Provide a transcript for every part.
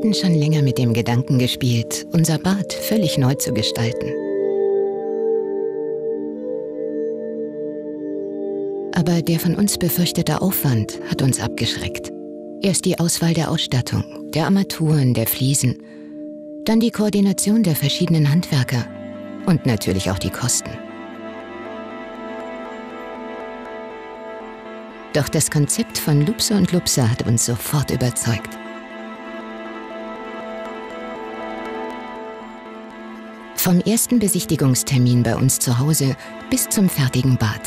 Hatten schon länger mit dem Gedanken gespielt, unser Bad völlig neu zu gestalten. Aber der von uns befürchtete Aufwand hat uns abgeschreckt. Erst die Auswahl der Ausstattung, der Armaturen, der Fliesen, dann die Koordination der verschiedenen Handwerker und natürlich auch die Kosten. Doch das Konzept von Lupse und Lupse hat uns sofort überzeugt. Vom ersten Besichtigungstermin bei uns zu Hause bis zum fertigen Bad.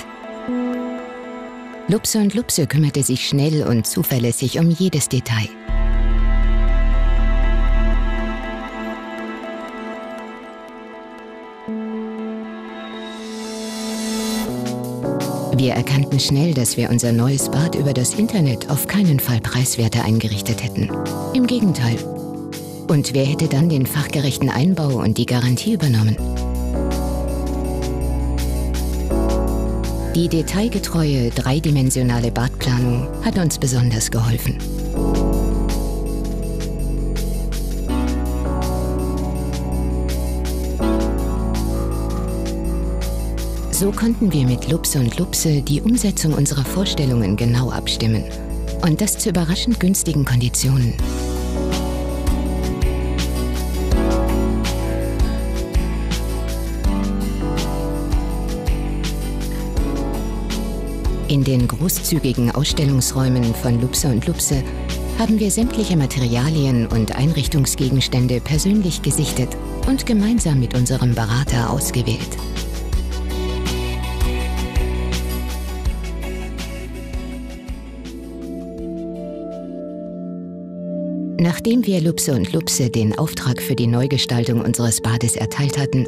Lupse und Lupse kümmerte sich schnell und zuverlässig um jedes Detail. Wir erkannten schnell, dass wir unser neues Bad über das Internet auf keinen Fall preiswerter eingerichtet hätten. Im Gegenteil. Und wer hätte dann den fachgerechten Einbau und die Garantie übernommen? Die detailgetreue, dreidimensionale Badplanung hat uns besonders geholfen. So konnten wir mit Lupse und Lupse die Umsetzung unserer Vorstellungen genau abstimmen. Und das zu überraschend günstigen Konditionen. In den großzügigen Ausstellungsräumen von Lupse und Lupse haben wir sämtliche Materialien und Einrichtungsgegenstände persönlich gesichtet und gemeinsam mit unserem Berater ausgewählt. Nachdem wir Lupse und Lupse den Auftrag für die Neugestaltung unseres Bades erteilt hatten,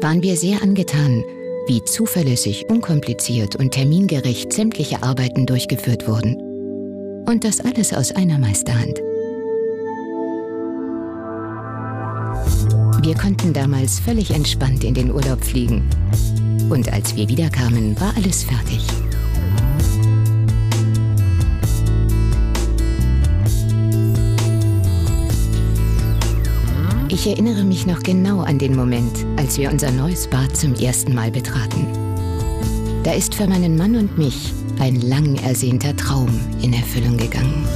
waren wir sehr angetan, wie zuverlässig, unkompliziert und termingerecht sämtliche Arbeiten durchgeführt wurden. Und das alles aus einer Meisterhand. Wir konnten damals völlig entspannt in den Urlaub fliegen. Und als wir wiederkamen, war alles fertig. Ich erinnere mich noch genau an den Moment, als wir unser neues Bad zum ersten Mal betraten. Da ist für meinen Mann und mich ein lang ersehnter Traum in Erfüllung gegangen.